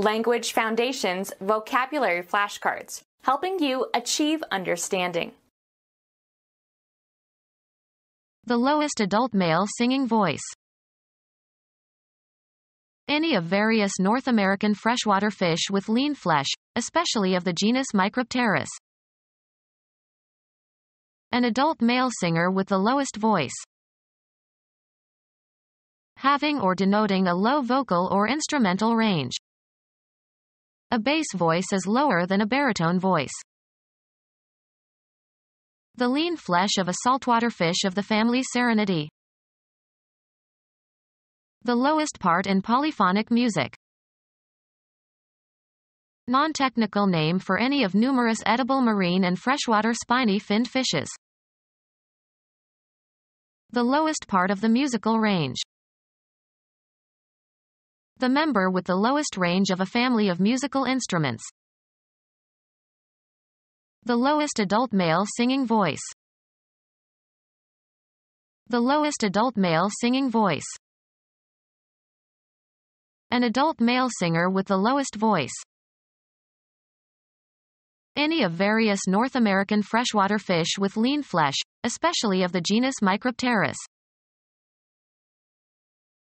Language Foundations vocabulary flashcards, helping you achieve understanding. The lowest adult male singing voice. Any of various North American freshwater fish with lean flesh, especially of the genus Micropterus. An adult male singer with the lowest voice. Having or denoting a low vocal or instrumental range. A bass voice is lower than a baritone voice. The lean flesh of a saltwater fish of the family Serranidae. The lowest part in polyphonic music. Non-technical name for any of numerous edible marine and freshwater spiny finned fishes. The lowest part of the musical range. The member with the lowest range of a family of musical instruments. The lowest adult male singing voice. The lowest adult male singing voice. An adult male singer with the lowest voice. Any of various North American freshwater fish with lean flesh, especially of the genus Micropterus.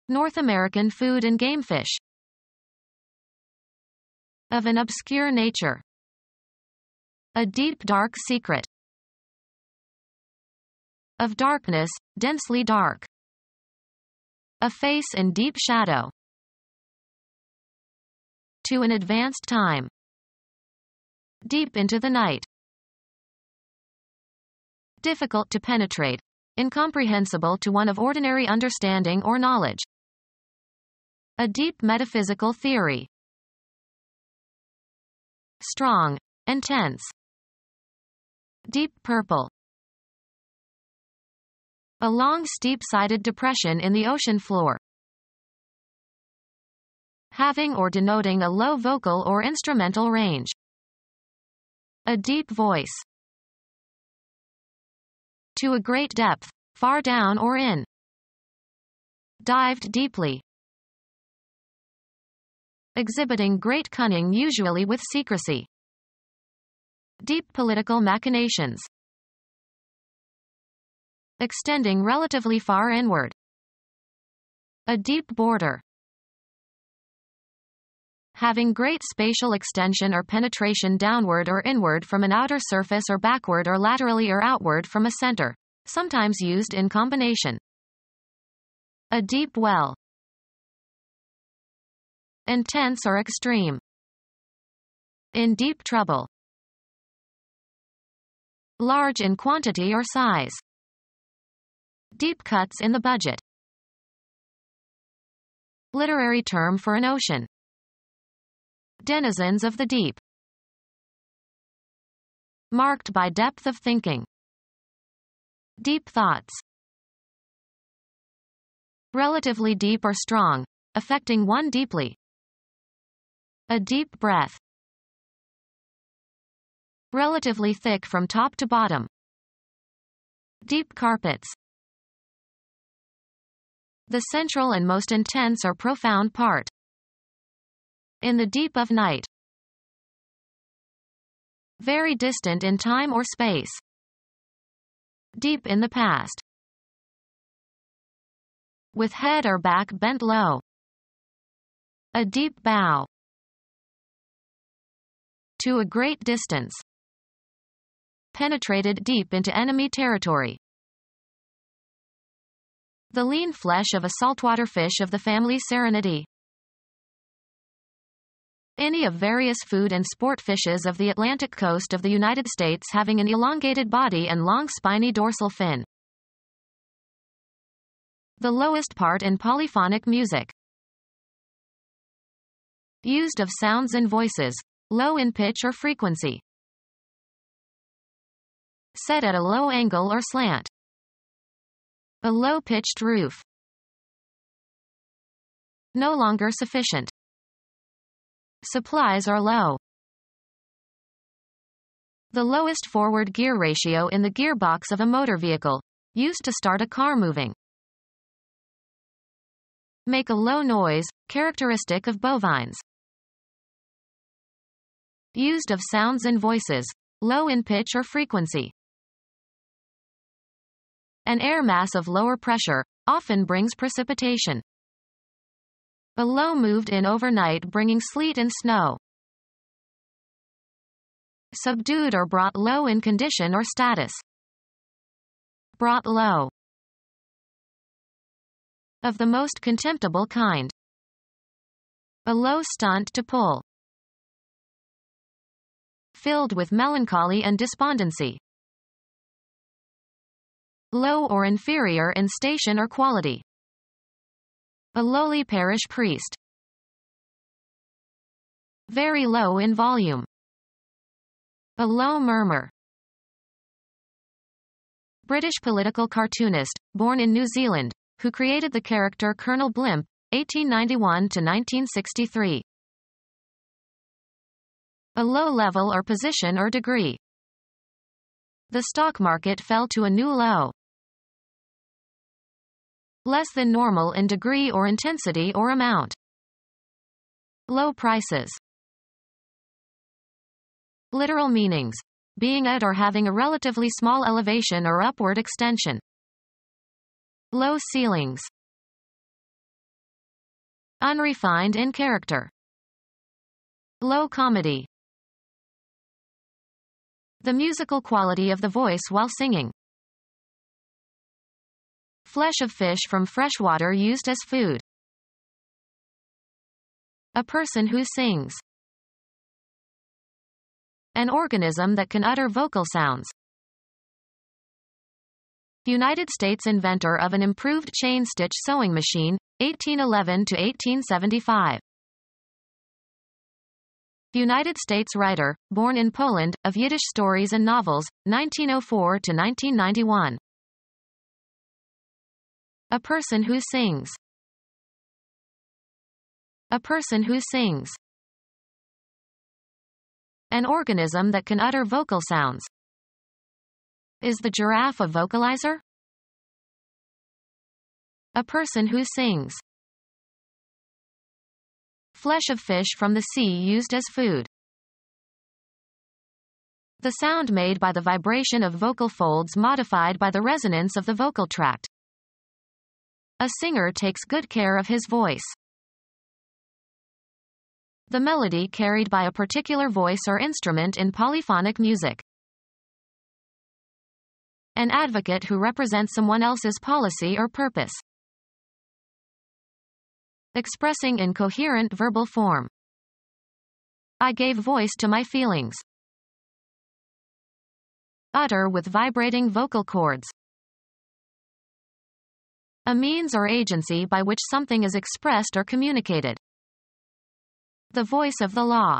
North American food and game fish. Of an obscure nature. A deep dark secret. Of darkness, densely dark. A face in deep shadow. To an advanced time. Deep into the night. Difficult to penetrate. Incomprehensible to one of ordinary understanding or knowledge. A deep metaphysical theory. Strong. Intense. Deep purple. A long steep-sided depression in the ocean floor. Having or denoting a low vocal or instrumental range. A deep voice. To a great depth, far down or in. Dived deeply exhibiting great cunning usually with secrecy. Deep political machinations. Extending relatively far inward. A deep border. Having great spatial extension or penetration downward or inward from an outer surface or backward or laterally or outward from a center, sometimes used in combination. A deep well intense or extreme. In deep trouble. Large in quantity or size. Deep cuts in the budget. Literary term for an ocean. Denizens of the deep. Marked by depth of thinking. Deep thoughts. Relatively deep or strong, affecting one deeply. A deep breath. Relatively thick from top to bottom. Deep carpets. The central and most intense or profound part. In the deep of night. Very distant in time or space. Deep in the past. With head or back bent low. A deep bow to a great distance. Penetrated deep into enemy territory. The lean flesh of a saltwater fish of the family Serranidae. Any of various food and sport fishes of the Atlantic coast of the United States having an elongated body and long spiny dorsal fin. The lowest part in polyphonic music. Used of sounds and voices, low in pitch or frequency. Set at a low angle or slant. A low-pitched roof. No longer sufficient. Supplies are low. The lowest forward gear ratio in the gearbox of a motor vehicle, used to start a car moving. Make a low noise, characteristic of bovines. Used of sounds and voices. Low in pitch or frequency. An air mass of lower pressure, often brings precipitation. A low moved in overnight bringing sleet and snow. Subdued or brought low in condition or status. Brought low. Of the most contemptible kind. A low stunt to pull. Filled with melancholy and despondency. Low or inferior in station or quality. A lowly parish priest. Very low in volume. A low murmur. British political cartoonist, born in New Zealand, who created the character Colonel Blimp, 1891 to 1963. A low level or position or degree. The stock market fell to a new low. Less than normal in degree or intensity or amount. Low prices. Literal meanings. Being at or having a relatively small elevation or upward extension. Low ceilings. Unrefined in character. Low comedy. The musical quality of the voice while singing. Flesh of fish from fresh water used as food. A person who sings. An organism that can utter vocal sounds. United States inventor of an improved chain-stitch sewing machine, 1811 to 1875. United States writer, born in Poland, of Yiddish stories and novels, 1904 to 1991. A person who sings. A person who sings. An organism that can utter vocal sounds. Is the giraffe a vocalizer? A person who sings. Flesh of fish from the sea used as food. The sound made by the vibration of vocal folds modified by the resonance of the vocal tract. A singer takes good care of his voice. The melody carried by a particular voice or instrument in polyphonic music. An advocate who represents someone else's policy or purpose. Expressing in coherent verbal form. I gave voice to my feelings. Utter with vibrating vocal cords. A means or agency by which something is expressed or communicated. The voice of the law.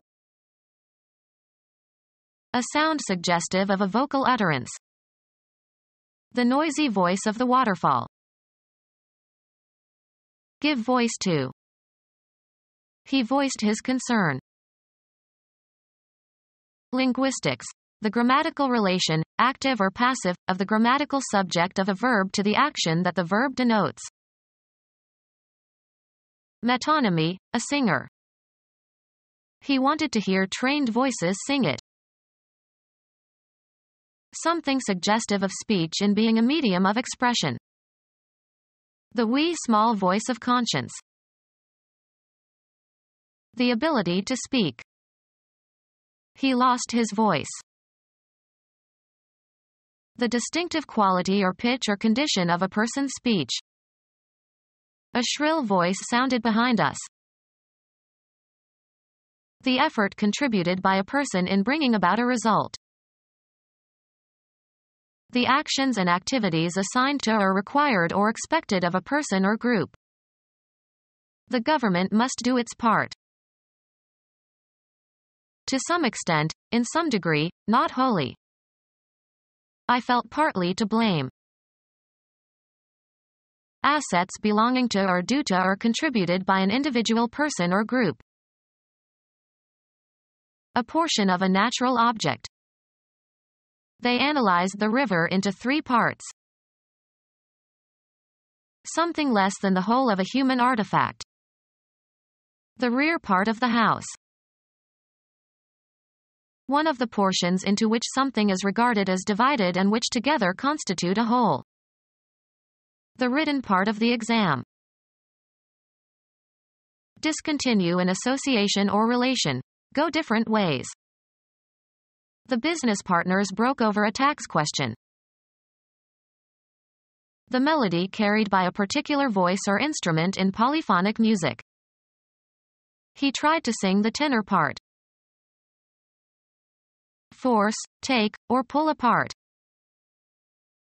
A sound suggestive of a vocal utterance. The noisy voice of the waterfall. Give voice to. He voiced his concern. Linguistics. The grammatical relation, active or passive, of the grammatical subject of a verb to the action that the verb denotes. Metonymy, a singer. He wanted to hear trained voices sing it something suggestive of speech in being a medium of expression. The wee small voice of conscience. The ability to speak. He lost his voice. The distinctive quality or pitch or condition of a person's speech. A shrill voice sounded behind us. The effort contributed by a person in bringing about a result. The actions and activities assigned to or required or expected of a person or group. The government must do its part. To some extent, in some degree, not wholly. I felt partly to blame. Assets belonging to or due to or contributed by an individual person or group. A portion of a natural object. They analyzed the river into three parts. Something less than the whole of a human artifact. The rear part of the house. One of the portions into which something is regarded as divided and which together constitute a whole. The written part of the exam. Discontinue an association or relation. Go different ways. The business partners broke over a tax question. The melody carried by a particular voice or instrument in polyphonic music. He tried to sing the tenor part. Force, take, or pull apart.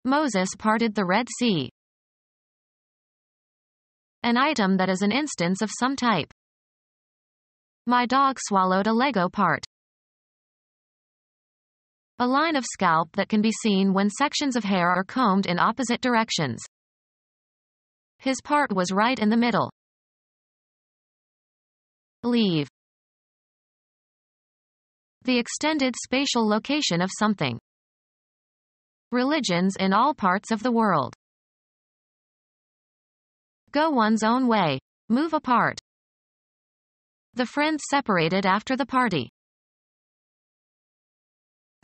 Moses parted the Red Sea. An item that is an instance of some type. My dog swallowed a Lego part. A line of scalp that can be seen when sections of hair are combed in opposite directions. His part was right in the middle. Leave. The extended spatial location of something. Religions in all parts of the world. Go one's own way. Move apart. The friends separated after the party.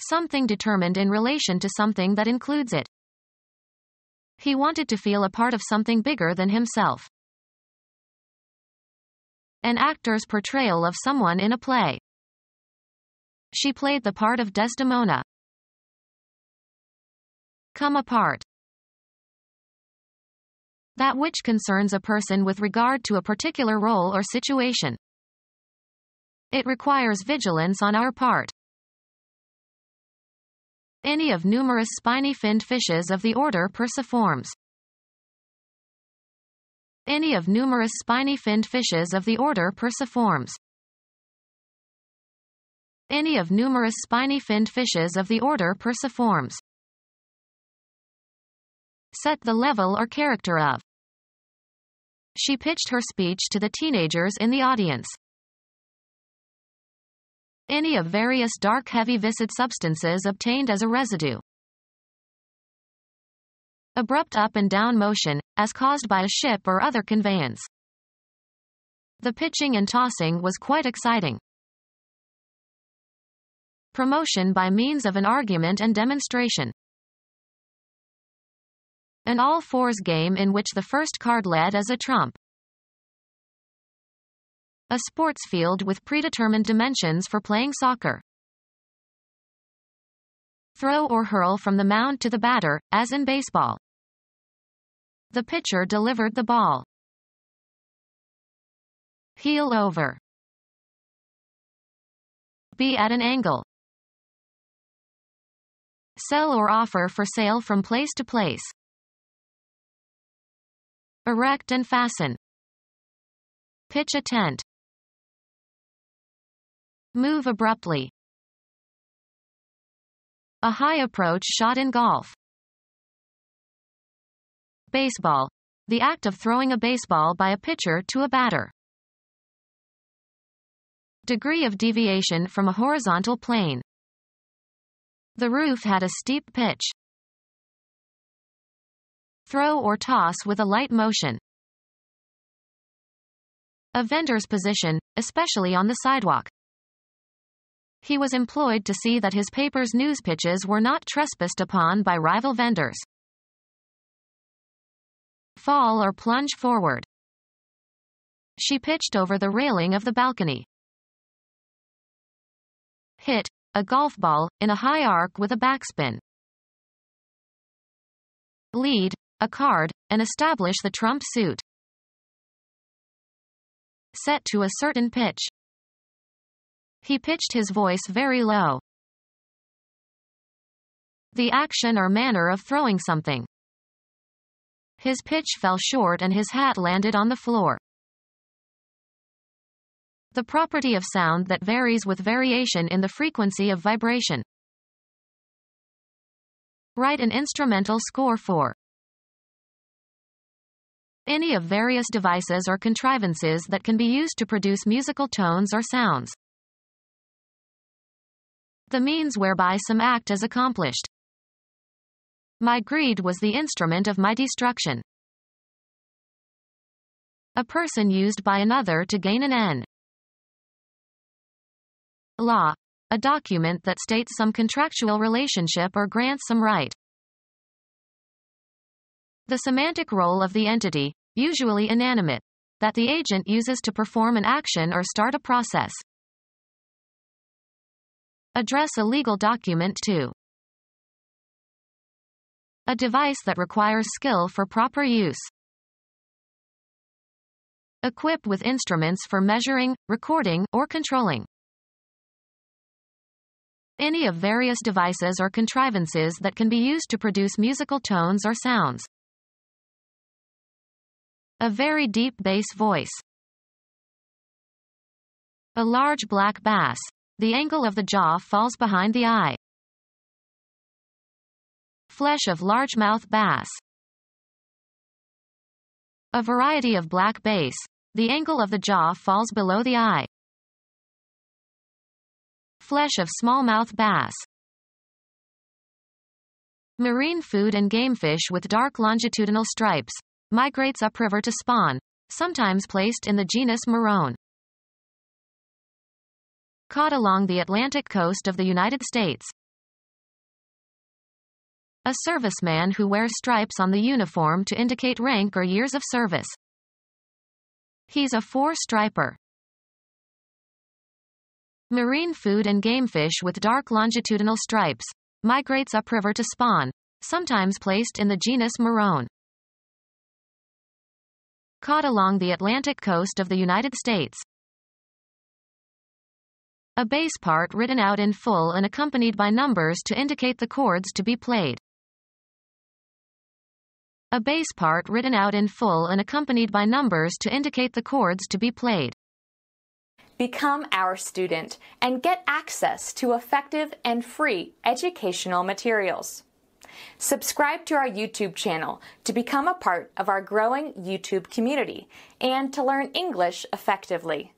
Something determined in relation to something that includes it. He wanted to feel a part of something bigger than himself. An actor's portrayal of someone in a play. She played the part of Desdemona. Come apart. That which concerns a person with regard to a particular role or situation. It requires vigilance on our part any of numerous spiny-finned fishes of the order Perciformes. Any of numerous spiny-finned fishes of the order Perciformes. Any of numerous spiny-finned fishes of the order Perciformes. Set the level or character of. She pitched her speech to the teenagers in the audience. Any of various dark heavy viscid substances obtained as a residue. Abrupt up and down motion, as caused by a ship or other conveyance. The pitching and tossing was quite exciting. Promotion by means of an argument and demonstration. An all-fours game in which the first card led as a trump. A sports field with predetermined dimensions for playing soccer. Throw or hurl from the mound to the batter, as in baseball. The pitcher delivered the ball. Heel over. Be at an angle. Sell or offer for sale from place to place. Erect and fasten. Pitch a tent. Move abruptly. A high approach shot in golf. Baseball. The act of throwing a baseball by a pitcher to a batter. Degree of deviation from a horizontal plane. The roof had a steep pitch. Throw or toss with a light motion. A vendor's position, especially on the sidewalk. He was employed to see that his paper's news pitches were not trespassed upon by rival vendors. Fall or plunge forward. She pitched over the railing of the balcony. Hit, a golf ball, in a high arc with a backspin. Lead, a card, and establish the trump suit. Set to a certain pitch. He pitched his voice very low. The action or manner of throwing something. His pitch fell short and his hat landed on the floor. The property of sound that varies with variation in the frequency of vibration. Write an instrumental score for any of various devices or contrivances that can be used to produce musical tones or sounds the means whereby some act is accomplished. My greed was the instrument of my destruction. A person used by another to gain an end. Law. a document that states some contractual relationship or grants some right. The semantic role of the entity, usually inanimate, that the agent uses to perform an action or start a process. Address a legal document to. A device that requires skill for proper use. Equip with instruments for measuring, recording, or controlling. Any of various devices or contrivances that can be used to produce musical tones or sounds. A very deep bass voice. A large black bass. The angle of the jaw falls behind the eye. Flesh of largemouth bass. A variety of black bass. The angle of the jaw falls below the eye. Flesh of smallmouth bass. Marine food and gamefish with dark longitudinal stripes. Migrates upriver to spawn, sometimes placed in the genus Morone. Caught along the Atlantic coast of the United States. A serviceman who wears stripes on the uniform to indicate rank or years of service. He's a four-striper. Marine food and game fish with dark longitudinal stripes. Migrates upriver to spawn, sometimes placed in the genus Morone. Caught along the Atlantic coast of the United States. A bass part written out in full and accompanied by numbers to indicate the chords to be played. A bass part written out in full and accompanied by numbers to indicate the chords to be played. Become our student and get access to effective and free educational materials. Subscribe to our YouTube channel to become a part of our growing YouTube community and to learn English effectively.